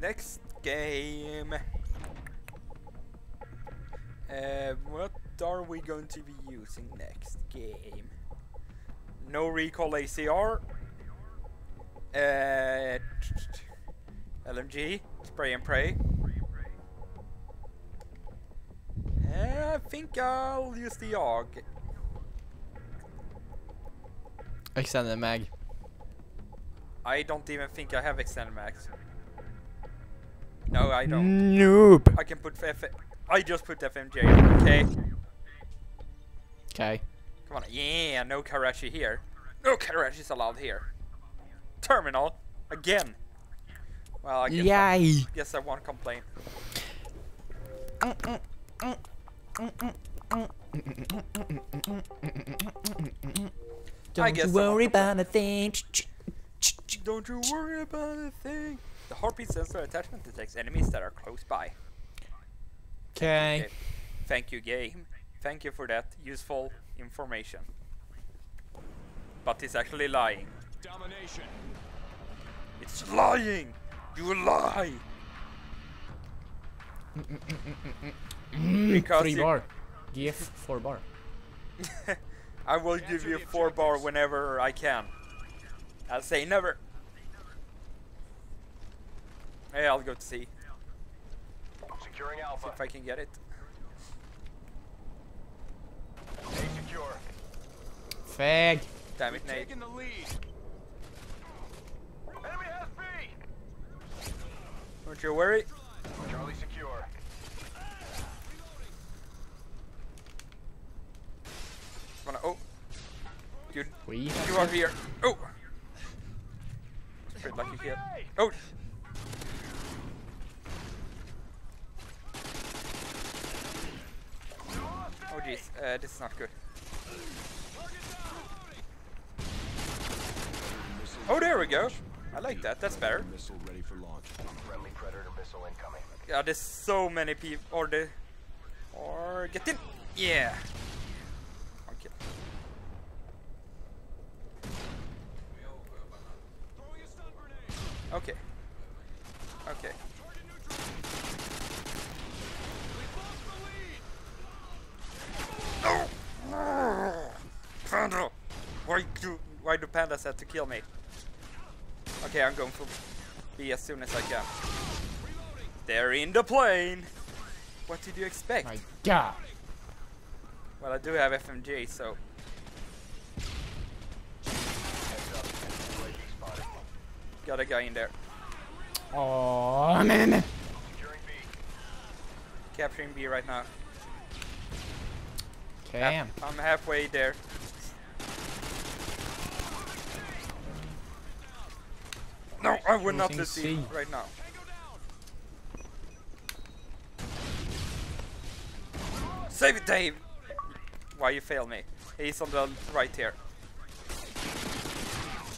Next game. Uh, what are we going to be using next game? No recoil ACR. Uh, LMG, spray and pray. Uh, I think I'll use the AUG. Extended mag. I don't even think I have extended max. No, I don't. Nope. I can put F. I just put FMJ. Okay. Okay. Come on. Yeah, no Karachi here. No Karachis allowed here. Terminal again. Well, I guess, I, Yay. guess I won't complain. Don't guess you worry about a thing. Don't you worry about a thing. The heartbeat sensor attachment detects enemies that are close by. Okay. Okay. Thank you, game. Thank you for that useful information. But he's actually lying. Domination. It's lying! You lie! Because Three bar. GF four bar. I will give you four bar whenever I can. I'll say never. Hey, I'll go to see Securing see if I can get it. A secure. Fag. Damn it, Nate. Taking the lead. Enemy has B. Don't you worry. Charlie secure. Wanna, oh, you, We you are here. Oh, pretty lucky kill. Oh, oh jeez, uh, this is not good. Oh, there we go. I like that. That's better. Missile ready for launch. Friendly Predator missile incoming. Yeah, there's so many people. Or the. Or get in. Yeah. Okay. Okay. Okay. No! Panda! Why do why do pandas have to kill me? Okay, I'm going for B as soon as I can. They're in the plane! What did you expect? My God. Well, I do have FMG, so... Got a guy in there. Oh man. Capturing B right now. Okay. I'm halfway there. No, I will not lose C right now. Save it, Dave! Why you fail me? He's on the right here.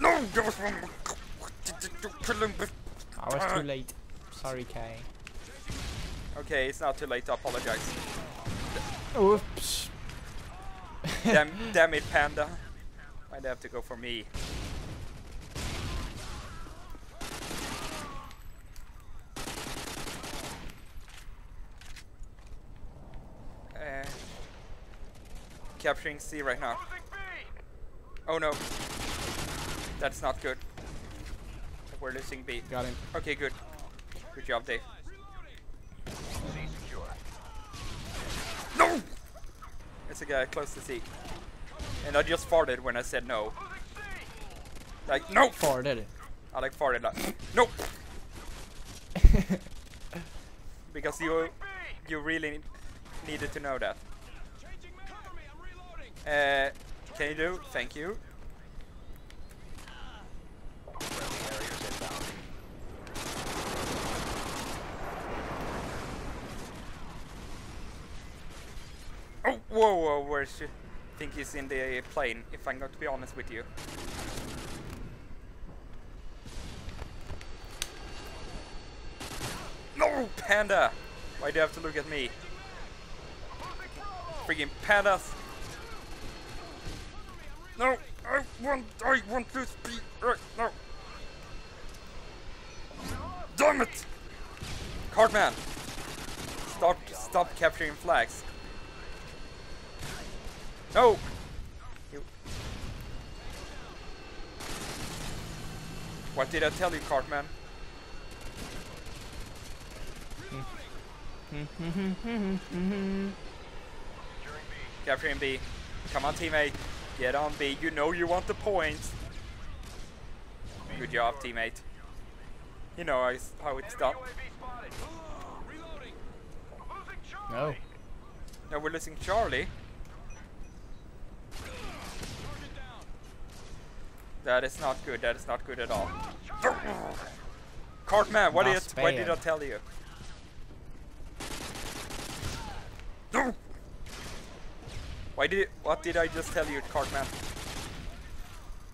No, there was one. I was too late. Sorry, Kay. Okay, it's not too late to apologize. Oops. damn, damn it, Panda. Why'd they have to go for me? Uh, capturing C right now. Oh no. That's not good. We're losing B. Got him. Okay, good. Good job, Dave. No! It's a guy close to C. And I just farted when I said no. Like, no! Farted. it. I like farted like, no! Because you you really needed to know that. Uh, can you do? Thank you. Oh, whoa, whoa, where is she? I think he's in the plane, if I'm going to be honest with you. No, Panda! Why do you have to look at me? Freaking pandas! No, I want, I want to speak right now. Damn it! Cartman! Stop, stop capturing flags. No! You. What did I tell you, Cartman? Capturing B. Come on, teammate. Get on B. You know you want the points. Good job, teammate. You know how it's- done. UAV spotted. Reloading. Losing Charlie. No. Now we're losing Charlie. That is not good. That is not good at all. Cartman, what did what did I tell you? Why did what did I just tell you, Cartman?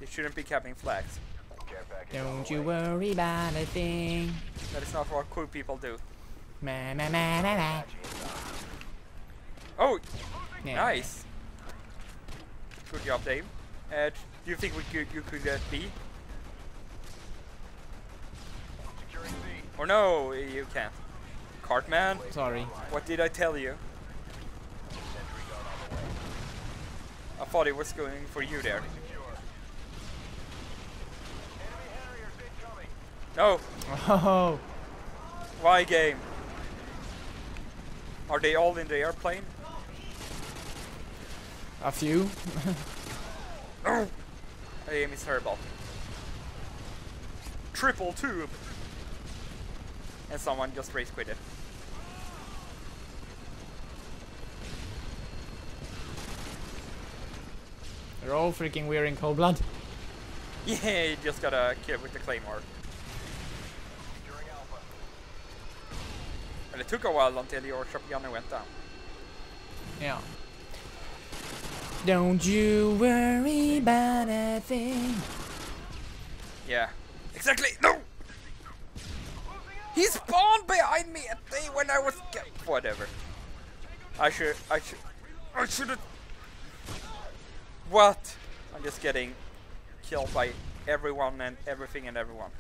You shouldn't be capping flags. Care package on Don't you worry about a thing. That is not what cool people do. Ma ma ma ma ma. Oh, Yeah. nice. Good job, Dave. Uh, do you think we could you could get? B. Or no, you can't. Cartman, Sorry. what did I tell you? I thought it was going for you there. Secure. Enemy Harriers incoming. No, Oh. why game? Are they all in the airplane? A few. My aim is terrible. Triple tube! And someone just race quit They're all freaking wearing cold blood. Yeah, you just got a kill with the claymore. And it took a while until your shotgunner went down. Yeah. Don't you worry about a thing. Yeah. Exactly! No! He spawned behind me at the when I was whatever. I should I should I should have What? I'm just getting killed by everyone and everything and everyone.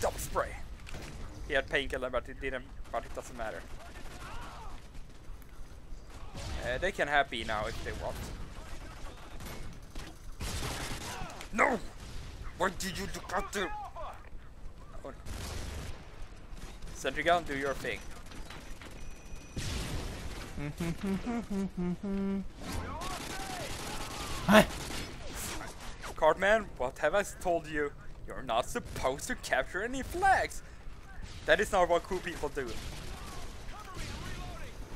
Double spray. He had painkiller but it didn't but it doesn't matter. Uh, they can have B now if they want. No! What did you do? Got? Oh. Sentry gun, do your thing. Huh? Cartman, what have I told you? You're not supposed to capture any flags. That is not what cool people do.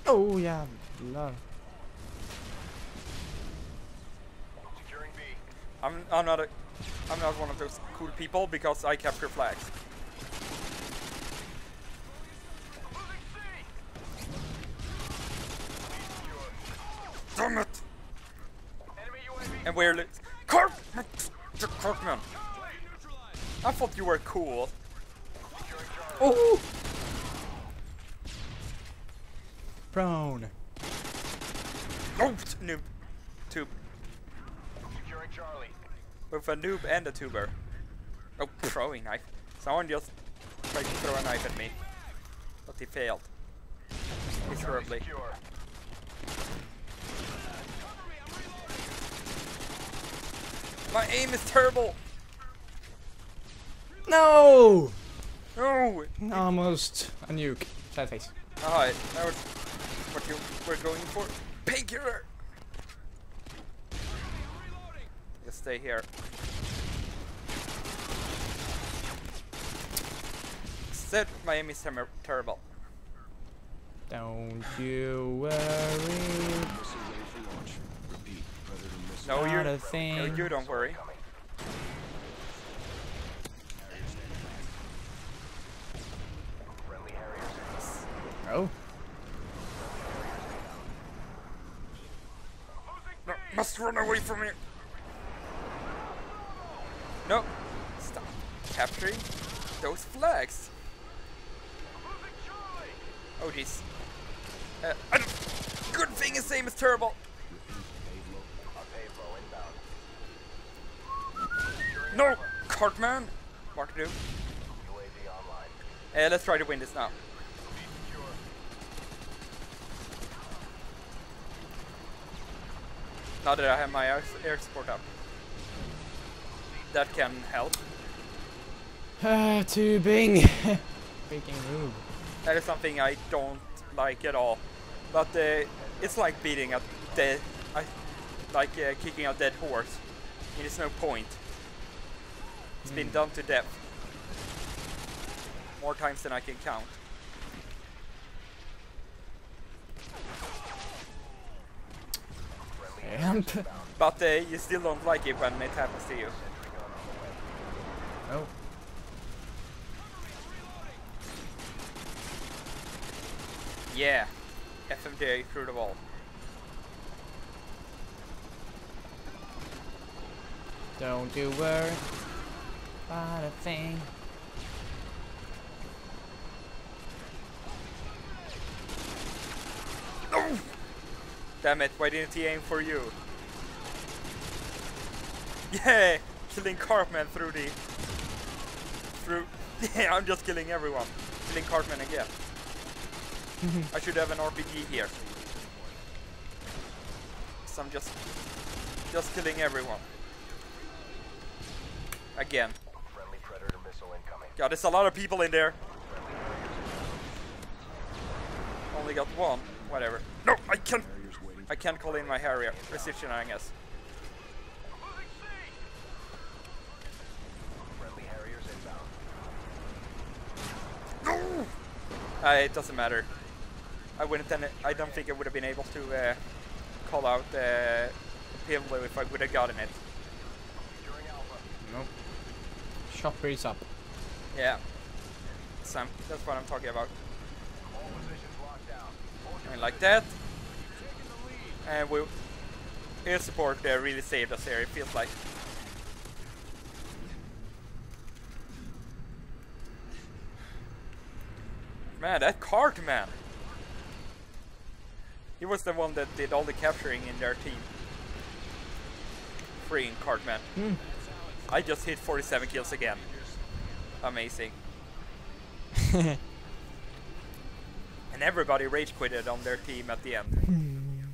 Oh yeah, love. I'm I'm not a I'm not one of those cool people because I capture flags. Damn it! And we're li- Cart Cartman. Charlie neutralized. I thought you were cool. Oh. Prone. Oh, noob. Tube. Securing Charlie. With a noob and a tuber. Oh, throwing knife. Someone just tried to throw a knife at me. But he failed. Miserably. My aim is terrible! No. No! Almost a nuke. Sad face. Alright, that was what you were going for. Painkiller! Just stay here. Said my aim is ter- terrible. Don't you worry. No, Not a no, you don't worry. Coming. Friendly Harriers. Oh. No, must run away from me. No, stop capturing those flags. Oh jeez. Uh, good thing his aim is terrible. No, Cartman. Mark do. Uh, let's try to win this now. Now that I have my air, air support up. That can help. Ah, tubing. Freaking move. That is something I don't like at all. But uh, it's like beating a dead, I, like uh, kicking a dead horse. It is no point. It's been done to death. More times than I can count. Amp. But uh, you still don't like it when it happens to you. Oh. Yeah. FMJ through the wall. Don't you worry about a thing. Damn it, why didn't he aim for you? Yeah! Killing Cartman through the... Through... Yeah, I'm just killing everyone. Killing Cartman again. I should have an RPG here. So I'm just... Just killing everyone. Again. Friendly Predator missile incoming. God, there's a lot of people in there. Only got one. Whatever. No, I can't. I can't call in my Harrier. Precision, I guess. No. Uh, it doesn't matter. I wouldn't. I don't think I would have been able to uh, call out uh, Pimble if I would have gotten it. Nope. Chopper is up. Yeah. Sam, that's what I'm talking about. All positions locked down. Hold your And like that. taking the lead. And we air support uh, really saved us here. It feels like. Man, that cart man. He was the one that did all the capturing in their team. Freeing Cartman. Hmm. I just hit 47 kills again. Amazing. And everybody rage quitted on their team at the end.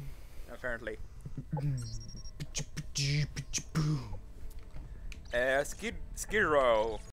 Apparently. Uh, Skid Skid Row.